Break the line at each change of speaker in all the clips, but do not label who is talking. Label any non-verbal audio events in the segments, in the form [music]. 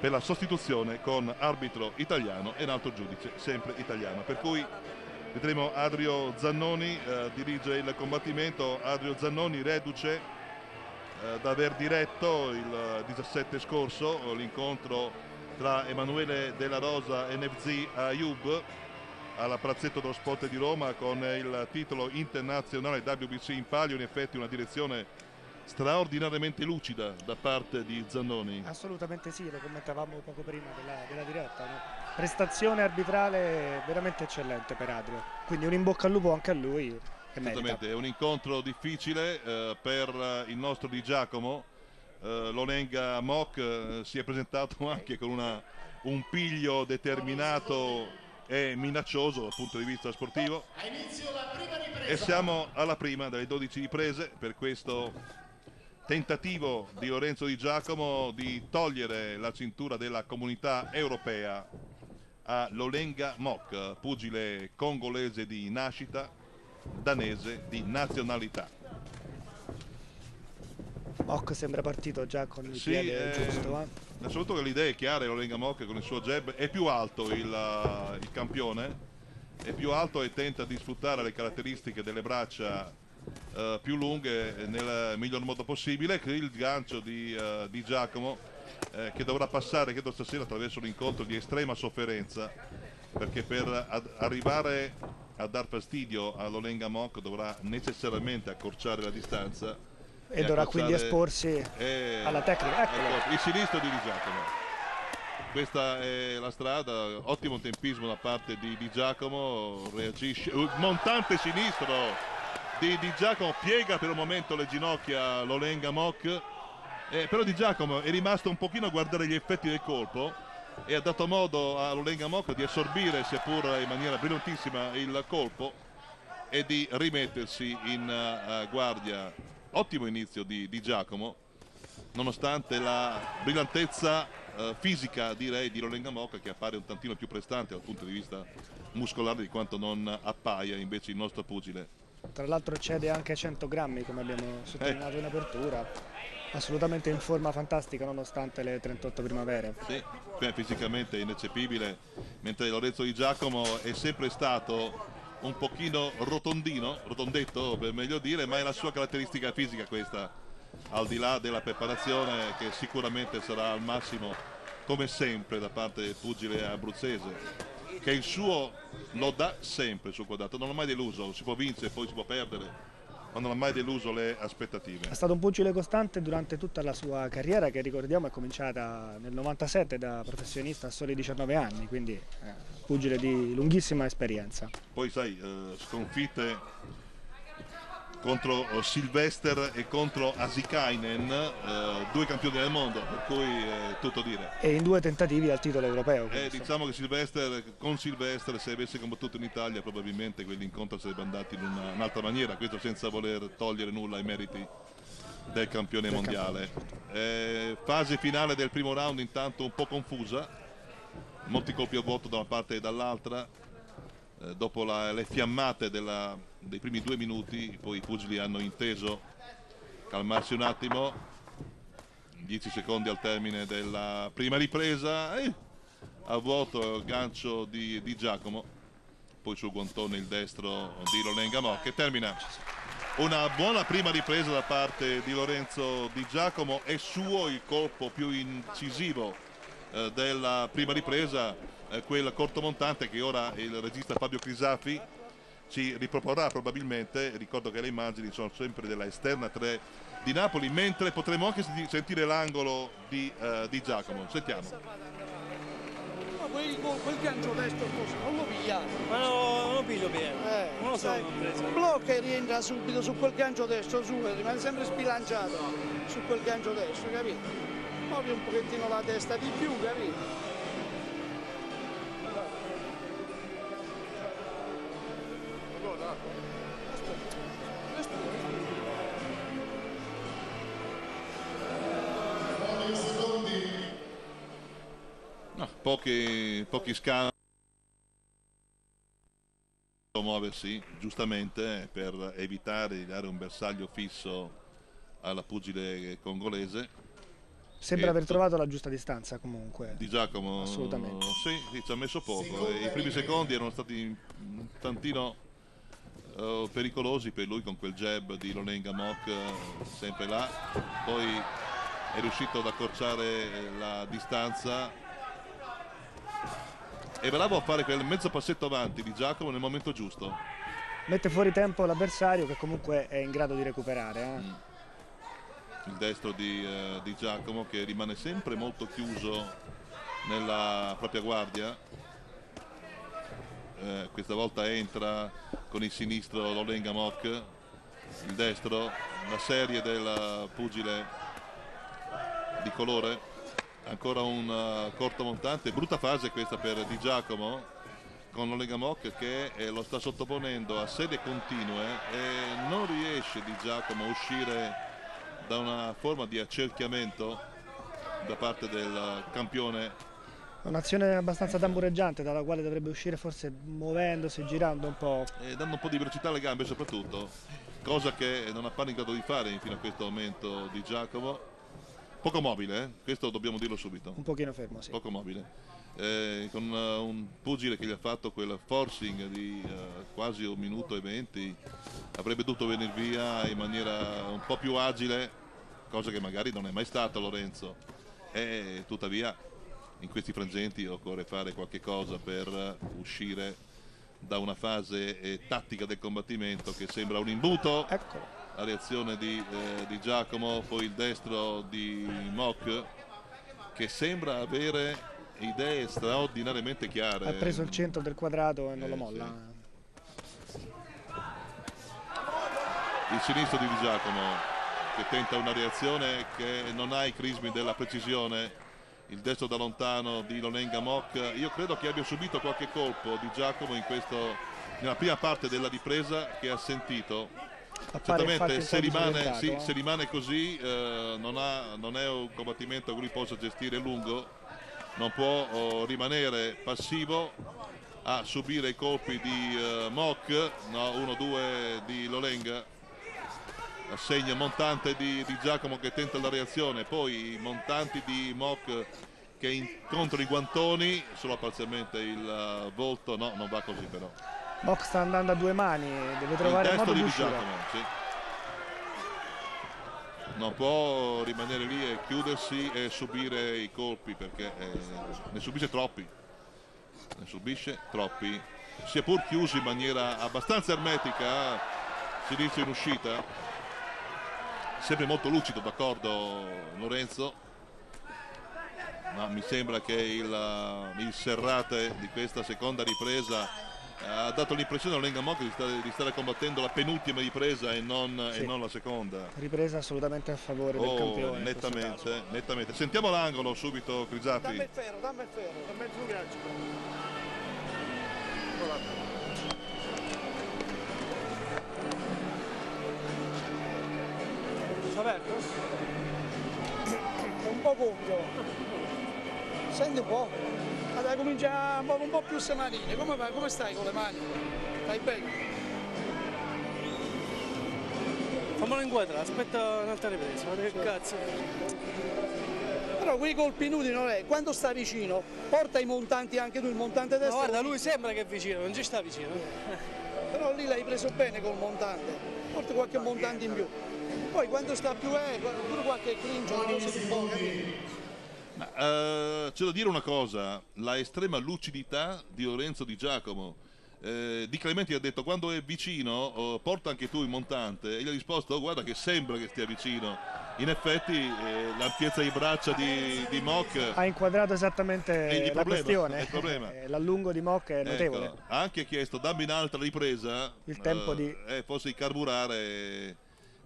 per la sostituzione con arbitro italiano e un altro giudice sempre italiano. Per cui vedremo Adrio Zannoni eh, dirige il combattimento, Adrio Zannoni reduce eh, da aver diretto il 17 scorso l'incontro tra Emanuele Della Rosa e Nevzi Ayub alla Palazzetto dello Sport di Roma con il titolo internazionale WBC in palio, in effetti una direzione straordinariamente lucida da parte di Zannoni.
Assolutamente sì, lo commentavamo poco prima della, della diretta. No? Prestazione arbitrale veramente eccellente per Adrio, quindi un in bocca al lupo anche a lui.
Esattamente, è un incontro difficile eh, per il nostro Di Giacomo. Eh, Lonenga Mock eh, si è presentato [laughs] anche con una, un piglio determinato e minaccioso dal punto di vista sportivo. E siamo alla prima delle 12 riprese per questo tentativo di Lorenzo Di Giacomo di togliere la cintura della comunità europea a Lolenga Mok, pugile congolese di nascita, danese di nazionalità.
Mok sembra partito già con il
Sì,
piede
eh,
giusto. Eh?
Innanzitutto che l'idea è chiara, Lolenga Mok con il suo jab è più alto il, il campione, è più alto e tenta di sfruttare le caratteristiche delle braccia uh, più lunghe nel miglior modo possibile. Il gancio di, uh, di Giacomo eh, che dovrà passare credo stasera attraverso un incontro di estrema sofferenza perché per arrivare a dar fastidio all'Olenga Mok dovrà necessariamente accorciare la distanza
E dovrà
accorciare-
quindi esporsi
eh,
alla tecnica.
Ecco, il sinistro di Di Giacomo questa è la strada ottimo tempismo da parte di Di Giacomo reagisce uh, montante sinistro di Di Giacomo piega per un momento le ginocchia l'Olenga Mok eh, però Di Giacomo è rimasto un pochino a guardare gli effetti del colpo e ha dato modo all'Olenga Mok di assorbire seppur in maniera brillantissima il colpo e di rimettersi in eh, guardia. Ottimo inizio di, di Giacomo nonostante la brillantezza eh, fisica direi di Rolenga Mocca che appare un tantino più prestante dal punto di vista muscolare di quanto non appaia invece il nostro pugile
Tra l'altro cede anche 100 grammi come abbiamo sottolineato in apertura. Assolutamente in forma fantastica nonostante le 38 primavere.
sì, cioè, fisicamente ineccepibile mentre Lorenzo Di Giacomo è sempre stato un pochino rotondino rotondetto per meglio dire ma è la sua caratteristica fisica questa al di là della preparazione che sicuramente sarà al massimo come sempre da parte del pugile abruzzese che il suo lo dà sempre il suo quadrato non ha mai deluso si può vincere poi si può perdere ma non ha mai deluso le aspettative
È stato un pugile costante durante tutta la sua carriera che ricordiamo è cominciata nel 97 da professionista a soli 19 anni, quindi eh, pugile di lunghissima esperienza.
poi sai eh, sconfitte contro eh, Sylvester e contro Asikainen eh, due campioni del mondo per cui è tutto dire
E in due tentativi al titolo europeo.
Eh, diciamo che Sylvester, con Sylvester se avesse combattuto in Italia probabilmente quell'incontro sarebbe andato in una- un'altra maniera, questo senza voler togliere nulla ai meriti del campione
Del
mondiale. Eh, fase finale del primo round intanto un po' confusa, molti colpi a vuoto da una parte e dall'altra, Eh, dopo la- le fiammate della- dei primi due minuti poi i pugili hanno inteso calmarsi un attimo, 10 secondi al termine della prima ripresa, eh, a vuoto il gancio di, di Giacomo, poi sul guantone il destro di Lorenga Mo che termina una buona prima ripresa da parte di Lorenzo Di Giacomo, è suo il colpo più incisivo eh, della prima ripresa, eh, quel cortomontante che ora il regista Fabio Crisaffi ci riproporrà probabilmente, ricordo che le immagini sono sempre della esterna 3 di Napoli, mentre potremo anche senti- sentire l'angolo di, eh, di Giacomo. Sentiamo.
Ma quel, quel gancio destro così, non lo piglia.
Ma no, non lo piglio bene.
Eh,
non lo so
blocca e rientra subito su quel gancio destro, su, rimane sempre sbilanciato su quel gancio destro, capito? Muovi un pochettino la testa di più, capito?
Pochi, pochi scambi muoversi giustamente per evitare di dare un bersaglio fisso alla pugile congolese
Sembra
E
aver
to-
trovato la giusta distanza comunque.
di Giacomo
Assolutamente.
sì, ci ha messo poco i primi secondi erano stati un tantino eh, pericolosi per lui con quel jab di Lonenga Mock sempre là poi è riuscito ad accorciare la distanza è bravo a fare quel mezzo passetto avanti di Giacomo nel momento giusto
Mette fuori tempo l'avversario che comunque è in grado di recuperare. eh.
Mm. il destro di, eh, di Giacomo che rimane sempre molto chiuso nella propria guardia Eh, questa volta entra con il sinistro Lolenga Mock il destro una serie del pugile di colore ancora un eh, corto montante brutta fase questa per Di Giacomo con Lolenga Mock che eh, lo sta sottoponendo a serie continue e non riesce Di Giacomo a uscire da una forma di accerchiamento da parte del campione
Un'azione abbastanza tambureggiante dalla quale dovrebbe uscire forse muovendosi, girando un po'.
e dando un po' di velocità alle gambe soprattutto, cosa che non appare in grado di fare fino a questo momento di Giacomo. Poco mobile, eh? questo dobbiamo dirlo subito,
Un pochino fermo, sì.
poco mobile. Eh, con eh, un pugile che gli ha fatto quel forcing di eh, quasi un minuto e venti, avrebbe dovuto venire via in maniera un po' più agile, cosa che magari non è mai stato Lorenzo. E tuttavia in questi frangenti occorre fare qualche cosa per uscire da una fase eh, tattica del combattimento che sembra un imbuto
Eccolo.
La reazione di, eh, di Giacomo poi il destro di Mock che sembra avere idee straordinariamente chiare.
Ha preso il centro del quadrato e non
Eh,
lo molla.
il sinistro di Di Giacomo che tenta una reazione che non ha i crismi della precisione. Il destro da lontano di Lonenga Mock. Io credo che abbia subito qualche colpo di Giacomo in questo, nella prima parte della ripresa che ha sentito certamente se rimane, sì,
eh.
se rimane così eh, non, ha- non è un combattimento che lui possa gestire lungo non può oh, rimanere passivo a subire i colpi di eh, Mock no, 1-2 di Lolenga assegna montante di, di Giacomo che tenta la reazione poi i montanti di Mock che incontra i guantoni solo parzialmente il eh, volto no non va così però
Mock sta andando a due mani, deve
il
trovare il
destro
modo di
di
uscire.
Sì. non può rimanere lì e chiudersi e subire i colpi perché eh, ne subisce troppi. Ne subisce troppi. Sia pur chiuso in maniera abbastanza ermetica eh, sinistro in uscita. Sempre molto lucido d'accordo Lorenzo. Ma mi sembra che il, il serrate di questa seconda ripresa ha dato l'impressione a Lenga Mock di stare, di stare combattendo la penultima ripresa e non,
Sì.
e non la seconda
Ripresa assolutamente a favore del
Oh,
campione. questo caso.
nettamente, nettamente. Sentiamo l'angolo subito,
Dammi
Crisaffi.
il ferro, dammi il ferro, viaggio. È aperto? È un po' gonfio. Senti un po'. Allora comincia un po', un po' più semanine. Come, va? Come stai con le mani? Stai bene?
Fammelo inquadrare, aspetta un'altra ripresa, guarda che cazzo.
Però quei colpi inutili non è. Quando sta vicino, porta i montanti anche tu, il montante
Ma
destro.
guarda, lui sembra che è vicino, non ci sta vicino. [laughs]
Però lì l'hai preso bene col montante, porta qualche montante in più. Poi quando sta più è, pure qualche clinch, una cosa di capito?
Ma, eh, c'è da dire una cosa, la estrema lucidità di Lorenzo Di Giacomo. Eh, di Clementi ha detto quando è vicino oh, porta anche tu il montante e gli ha risposto "Oh, guarda che sembra che stia vicino in effetti eh, l'ampiezza di braccia di, di Mock
Ha inquadrato esattamente la
problema,
questione. [laughs] Eh, L'allungo di Mock è notevole.
Ecco, ha anche chiesto dammi un'altra ripresa
Il tempo
eh,
di-
eh, forse di carburare e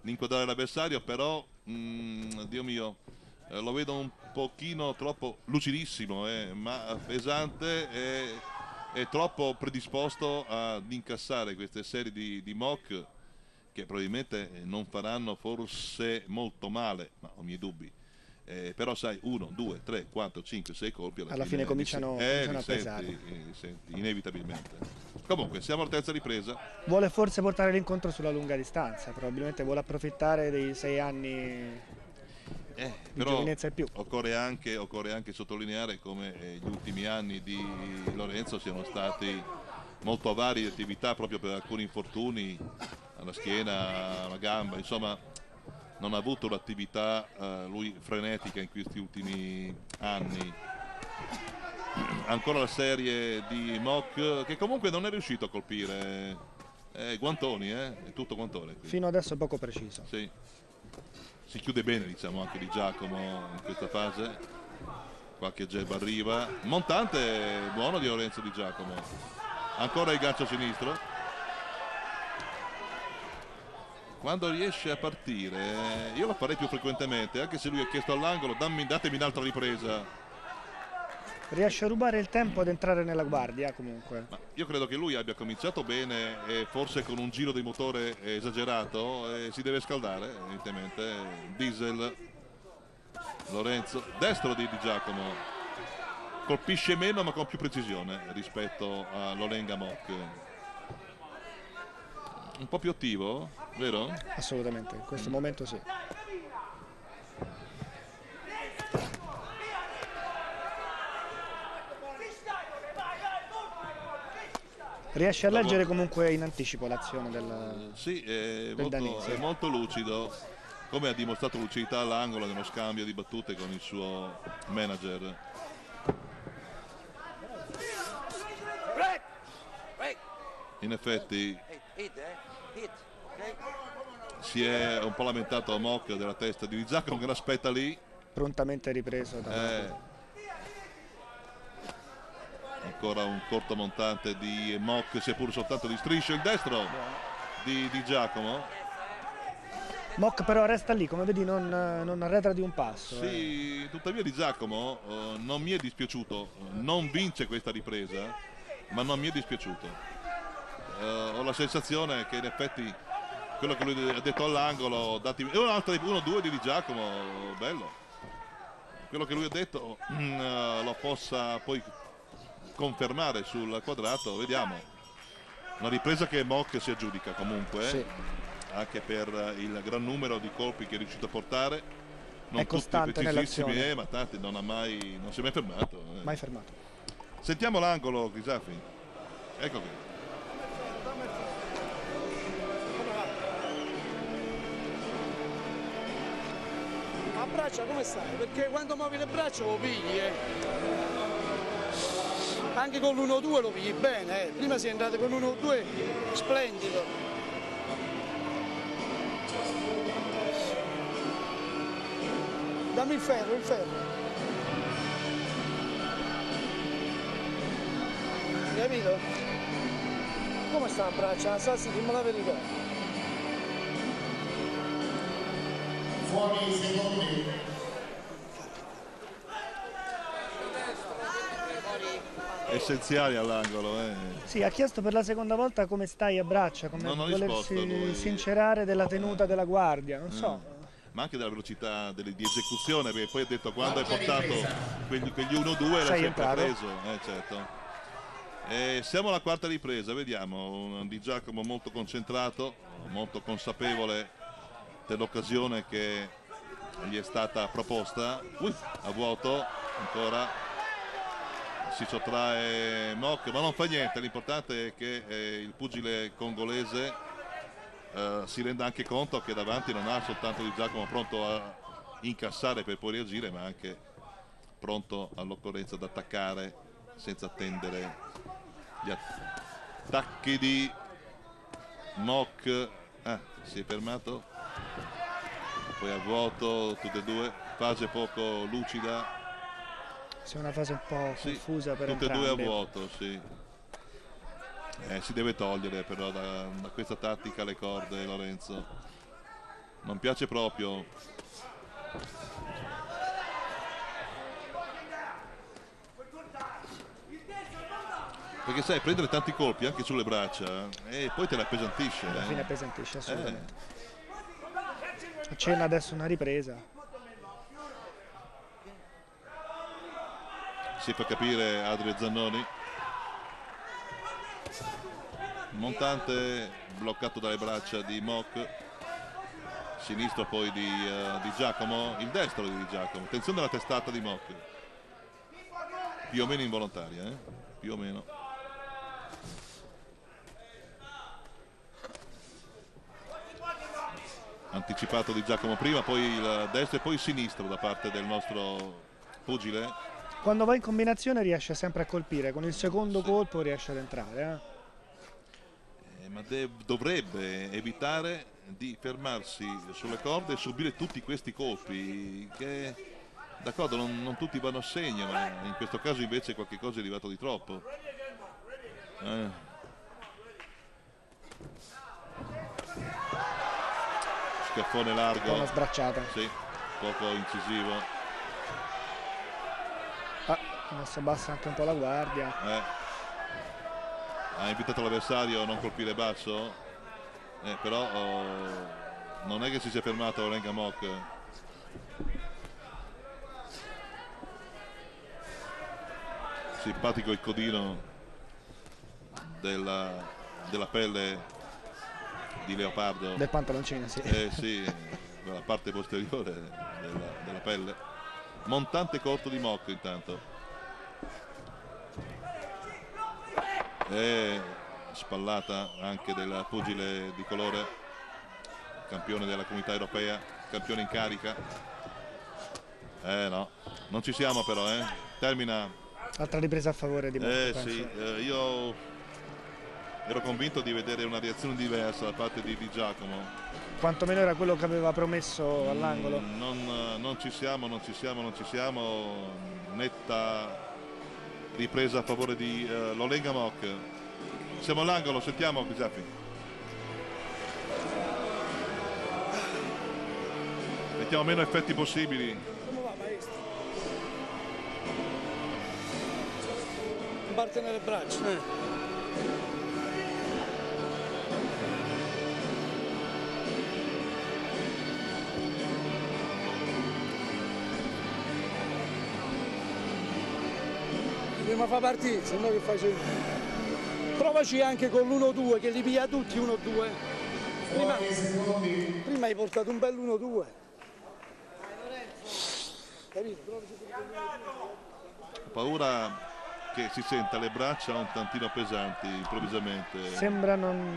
di inquadrare l'avversario però mm, Dio mio eh, lo vedo un pochino troppo lucidissimo eh, ma pesante e, e troppo predisposto ad incassare queste serie di, di mock che probabilmente non faranno forse molto male ma ho i miei dubbi. Eh, però sai 1, 2, 3, 4, 5, 6 colpi alla,
Alla fine
li
cominciano-
eh,
cominciano a
li
pesare.
senti, eh, senti, inevitabilmente. Comunque siamo alla terza ripresa.
Vuole forse portare l'incontro sulla lunga distanza, probabilmente vuole approfittare dei sei anni
Eh,
di
però occorre anche, occorre anche sottolineare come eh, gli ultimi anni di Lorenzo siano stati molto avari di attività proprio per alcuni infortuni alla schiena, alla gamba, insomma non ha avuto un'attività eh, lui frenetica in questi ultimi anni. Ancora la serie di Mock che comunque non è riuscito a colpire eh, Guantoni, eh? è tutto Guantone. qui.
Fino adesso poco preciso.
Sì. Si chiude bene diciamo anche di Giacomo in questa fase. Qualche jab arriva. Montante buono di Lorenzo di Giacomo. Ancora il gancio sinistro. Quando riesce a partire, io lo farei più frequentemente, anche se lui ha chiesto all'angolo, datemi un'altra ripresa.
Riesce a rubare il tempo ad entrare nella guardia comunque.
Ma io credo che lui abbia cominciato bene e forse con un giro di motore esagerato e si deve scaldare evidentemente. Diesel, Lorenzo, destro di, di Giacomo. Colpisce meno ma con più precisione rispetto a Lolenga Mock. Un po' più attivo, vero?
Assolutamente, in questo momento sì. Riesce a leggere comunque in anticipo l'azione del...
Sì, è
Del
molto, è molto lucido, come ha dimostrato lucidità all'angolo nello scambio di battute con il suo manager. In effetti si è un po' lamentato a Mock della testa di Giacomo che l'aspetta lì.
prontamente ripreso da...
Eh. Ancora un corto montante di Mock, seppur soltanto di striscio, il destro di, di Giacomo.
Mock però resta lì, come vedi non, non arretra di un passo. eh.
Sì, tuttavia di Giacomo eh, non mi è dispiaciuto, non vince questa ripresa, ma non mi è dispiaciuto. Eh, ho la sensazione che in effetti quello che lui ha detto all'angolo, dati, e un altro, uno, due di Di Giacomo, bello. Quello che lui ha detto eh, lo possa poi confermare sul quadrato, vediamo. Una ripresa che Mock si aggiudica comunque.
Sì.
anche per il gran numero di colpi che è riuscito a portare. Non
È costante
tutti precisissimi,
nell'azione.
eh, ma tanti non, ha mai, non si è mai fermato. eh.
Mai fermato.
Sentiamo l'angolo, Grisaffi. Ecco qui.
A braccia come stai? Perché quando muovi le braccia lo pigli, eh. Anche con l'1-2 lo pigli bene, eh. Prima sei entrato con l'1-2 splendido. Dammi il ferro, il ferro. Capito? Come sta a braccia? Sassi, dimmi la verità.
fuori secondi.
Essenziali all'angolo. eh.
Sì, ha chiesto per la seconda volta come stai a braccia, come
Non
volersi sincerare della tenuta della guardia, non so.
Mm. Ma anche della velocità di esecuzione, perché poi ha detto quando hai portato quegli, quegli 1-2 l'hai
Sei
sempre
entrato.
preso. Eh, certo. E siamo alla quarta ripresa, vediamo un Di Giacomo molto concentrato, molto consapevole dell'occasione che gli è stata proposta. Ui, a vuoto, ancora si sottrae Mock, ma non fa niente, l'importante è che eh, il pugile congolese eh, si renda anche conto che davanti non ha soltanto Di Giacomo pronto a incassare per poi reagire, ma anche pronto all'occorrenza ad attaccare senza attendere gli attacchi di Mock. Ah, si è fermato. Poi a vuoto tutte e due, fase poco lucida.
Sì, è una fase un po'
Sì,
confusa per
tutte e due a vuoto, sì. Eh, si deve togliere però da, da questa tattica le corde Lorenzo. Non piace proprio. Perché sai, prendere tanti colpi anche sulle braccia e poi te la appesantisce.
Alla
eh.
fine appesantisce assolutamente. Accenna adesso una ripresa.
Si fa capire Adrio Zannoni montante bloccato dalle braccia di Mock sinistro poi di, eh, di Giacomo, il destro di Giacomo. Attenzione alla testata di Mock. Più o meno involontaria, eh? più o meno. Anticipato di Giacomo prima, poi il destro e poi il sinistro da parte del nostro pugile.
Quando va in combinazione riesce sempre a colpire, con il secondo colpo riesce ad entrare. eh.
Eh, ma dovrebbe evitare di fermarsi sulle corde e subire tutti questi colpi che d'accordo non, non tutti vanno a segno ma in questo caso invece qualche cosa è arrivato di troppo Eh. scaffone
Fa una
largo
sbracciata.
sì, poco incisivo
Adesso abbassa anche un po' la guardia.
Eh. ha invitato l'avversario a non colpire basso eh, però oh, non è che si sia fermato Lenga Mock simpatico il codino della, della pelle di leopardo
Del pantaloncino, sì.
eh sì la parte posteriore della, della pelle montante corto di Mock intanto e spallata anche del pugile di colore campione della comunità europea campione in carica. Eh no non ci siamo però eh. Termina.
Altra ripresa a favore di Mock,
eh sì eh, io ero convinto di vedere una reazione diversa da parte di, di Giacomo.
Quantomeno era quello che aveva promesso all'angolo.
Mm, non, non ci siamo non ci siamo non ci siamo netta ripresa a favore di eh, Lolenga Mock siamo all'angolo sentiamo Giappi mettiamo meno effetti possibili
Come va maestro? Parte nelle braccia.
Eh.
Prima fa partire, se no che sempre. Provaci anche con l'1-2 che li piglia tutti 1-2. Prima, prima hai portato un bel 1-2. Capito? Provaci con
paura che si senta le braccia un tantino pesanti improvvisamente
Sembra non,